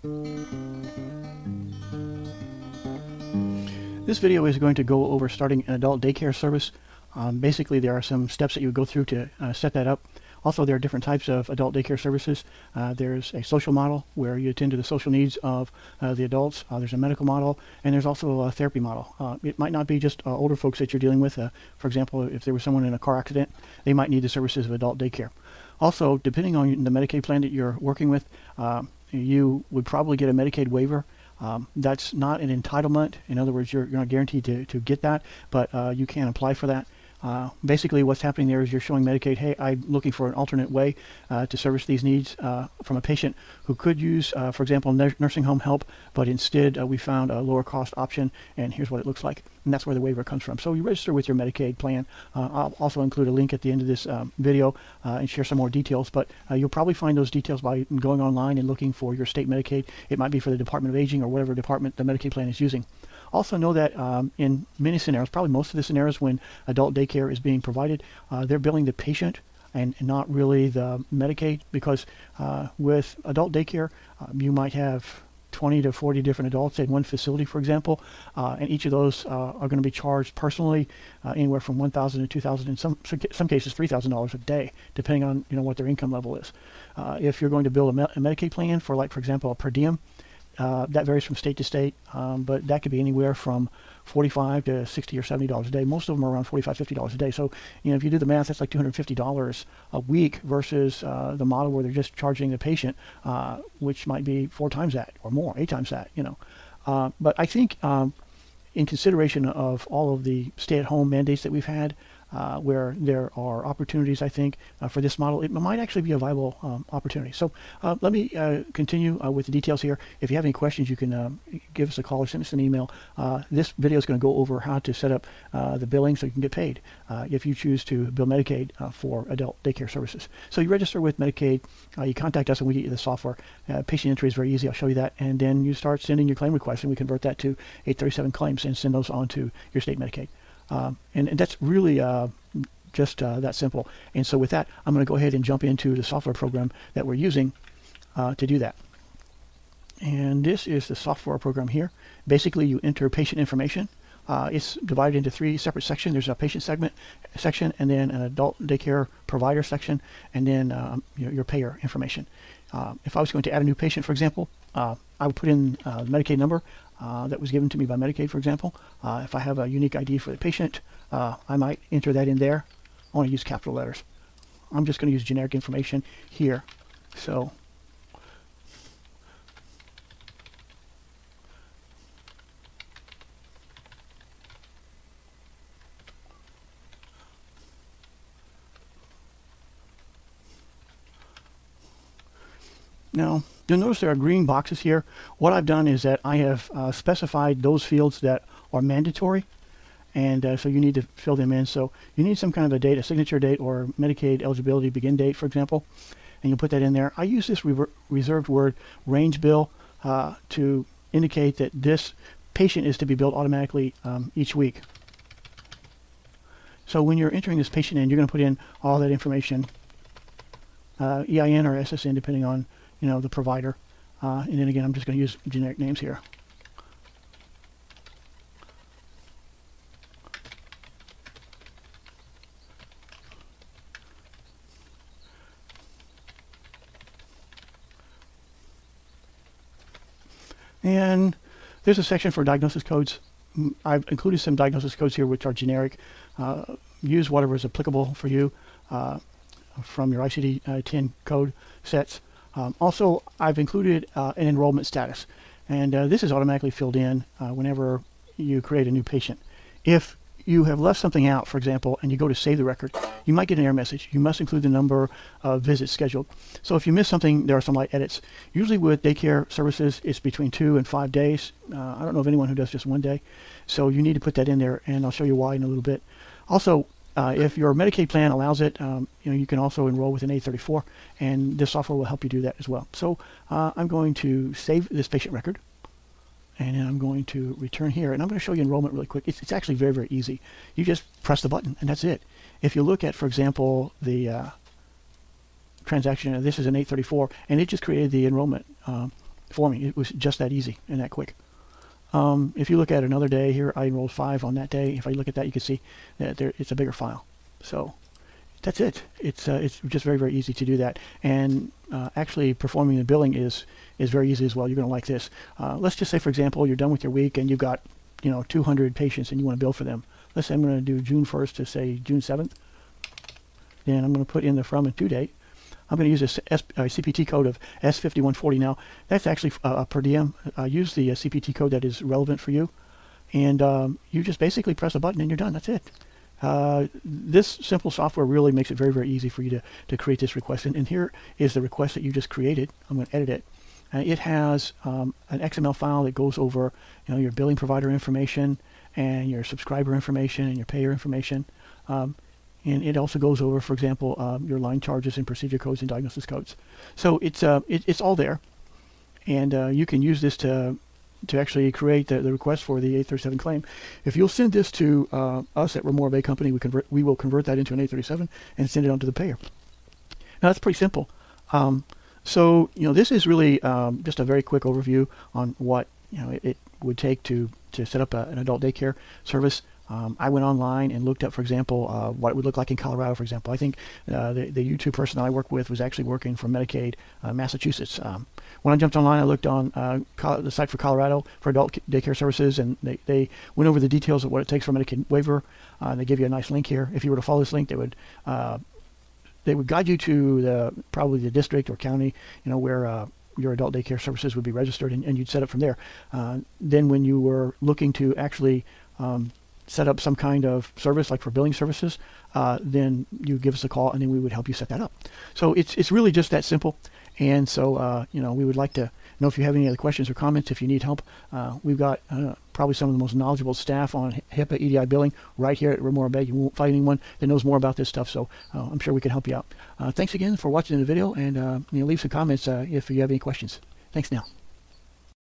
This video is going to go over starting an adult daycare service. Um, basically, there are some steps that you would go through to uh, set that up. Also, there are different types of adult daycare services. Uh, there's a social model where you attend to the social needs of uh, the adults. Uh, there's a medical model, and there's also a therapy model. Uh, it might not be just uh, older folks that you're dealing with. Uh, for example, if there was someone in a car accident, they might need the services of adult daycare. Also, depending on the Medicaid plan that you're working with, you would probably get a Medicaid waiver. Um, that's not an entitlement. In other words, you're, you're not guaranteed to, to get that, but you can apply for that. Uh, basically, what's happening there is you're showing Medicaid, hey, I'm looking for an alternate way uh, to service these needs uh, from a patient who could use, uh, for example, nursing home help, but instead uh, we found a lower cost option, and here's what it looks like. And that's where the waiver comes from. So you register with your Medicaid plan. Uh, I'll also include a link at the end of this um, video and share some more details, but you'll probably find those details by going online and looking for your state Medicaid. It might be for the Department of Aging or whatever department the Medicaid plan is using. Also know that um, in many scenarios, probably most of the scenarios when adult daycare is being provided, uh, they're billing the patient and not really the Medicaid because uh, with adult daycare, um, you might have 20 to 40 different adults in one facility, for example, uh, and each of those uh, are going to be charged personally uh, anywhere from 1,000 to 2,000, in some some cases $3,000 a day, depending on you know what their income level is. Uh, if you're going to build a, a Medicaid plan for, like for example, a per diem, uh, that varies from state to state, um, but that could be anywhere from 45 to 60 or 70 dollars a day. Most of them are around 45, 50 dollars a day. So, you know, if you do the math, that's like 250 dollars a week versus uh, the model where they're just charging the patient, uh, which might be four times that or more, eight times that. You know, uh, but I think um, in consideration of all of the stay-at-home mandates that we've had, uh, where there are opportunities, I think, uh, for this model. It might actually be a viable um, opportunity. So uh, let me uh, continue uh, with the details here. If you have any questions, you can um, give us a call or send us an email. Uh, this video is going to go over how to set up the billing so you can get paid if you choose to bill Medicaid for adult daycare services. So you register with Medicaid, you contact us, and we get you the software. patient entry is very easy. I'll show you that. And then you start sending your claim requests, and we convert that to 837 claims and send those on to your state Medicaid. Um, and, and, that's really uh, just uh, that simple. And so with that, I'm going to go ahead and jump into the software program that we're using uh, to do that. And this is the software program here. Basically, you enter patient information. Uh, it's divided into three separate sections. There's a patient segment section, and then an adult daycare provider section, and then um, your, your, payer information. Uh, if I was going to add a new patient, for example, I would put in the Medicaid number uh, that was given to me by Medicaid, for example. Uh, if I have a unique ID for the patient, uh, I might enter that in there. I want to use capital letters. I'm just going to use generic information here. So Now, you'll notice there are green boxes here. What I've done is that I have uh, specified those fields that are mandatory. And uh, so you need to fill them in. So you need some kind of a date, a signature date or Medicaid eligibility begin date, for example. And you put that in there. I use this reserved word range bill uh, to indicate that this patient is to be billed automatically um, each week. So when you're entering this patient in, you're going to put in all that information, uh, EIN or SSN, depending on you know, the provider. Uh, and then again, I'm just going to use generic names here. And there's a section for diagnosis codes. Mm, I've included some diagnosis codes here which are generic. Uh, use whatever is applicable for you uh, from your ICD-10 uh, code sets. Um, also, I've included uh, an enrollment status, and uh, this is automatically filled in uh, whenever you create a new patient. If you have left something out, for example, and you go to save the record, you might get an error message. You must include the number of visits scheduled. So if you miss something, there are some light edits. Usually with daycare services, it's between two and five days. Uh, I don't know of anyone who does just one day. So you need to put that in there, and I'll show you why in a little bit. Also, uh, if your Medicaid plan allows it, um, you know you can also enroll with an 834, and this software will help you do that as well. So uh, I'm going to save this patient record, and then I'm going to return here, and I'm going to show you enrollment really quick. It's, it's actually very very easy. You just press the button, and that's it. If you look at, for example, the uh, transaction, this is an 834, and it just created the enrollment. Um, for me. It was just that easy and that quick. Um, if you look at another day here, I enrolled five on that day. If I look at that, you can see that there, it's a bigger file. So that's it. It's uh, it's just very very easy to do that, and uh, actually performing the billing is is very easy as well. You're going to like this. Uh, let's just say, for example, you're done with your week and you've got you know 200 patients and you want to bill for them. Let's say I'm going to do June 1st to say June 7th. Then I'm going to put in the from and to date. I'm going to use a, S, a CPT code of S5140 now. That's actually uh, per diem. Uh, use the uh, CPT code that is relevant for you. And um, you just basically press a button and you're done. That's it. Uh, this simple software really makes it very, very easy for you to, to create this request. And, and here is the request that you just created. I'm going to edit it. And it has um, an XML file that goes over you know, your billing provider information and your subscriber information and your payer information. Um, and it also goes over, for example, um, your line charges and procedure codes and diagnosis codes. So it's uh, it, it's all there, and uh, you can use this to to actually create the, the request for the 837 claim. If you'll send this to uh, us at Remora Bay Company, we convert we will convert that into an 837 and send it on to the payer. Now that's pretty simple. Um, so you know this is really um, just a very quick overview on what you know it, it would take to to set up a, an adult daycare service. Um, I went online and looked up, for example, uh, what it would look like in Colorado, for example. I think uh, the, the YouTube person that I worked with was actually working for Medicaid uh, Massachusetts. Um, when I jumped online, I looked on uh, the site for Colorado for adult daycare services, and they, they went over the details of what it takes for Medicaid waiver. Uh, they give you a nice link here. If you were to follow this link, they would uh, they would guide you to the probably the district or county, you know, where your adult daycare services would be registered, and, and you'd set up from there. then, when you were looking to actually um, set up some kind of service like for billing services, uh, then you give us a call and then we would help you set that up. So it's it's really just that simple. And so uh, you know we would like to know if you have any other questions or comments. If you need help, uh, we've got uh, probably some of the most knowledgeable staff on HIPAA EDI billing right here at Remora Bay. You won't find anyone that knows more about this stuff. So uh, I'm sure we can help you out. Uh, thanks again for watching the video and you know leave some comments if you have any questions. Thanks now.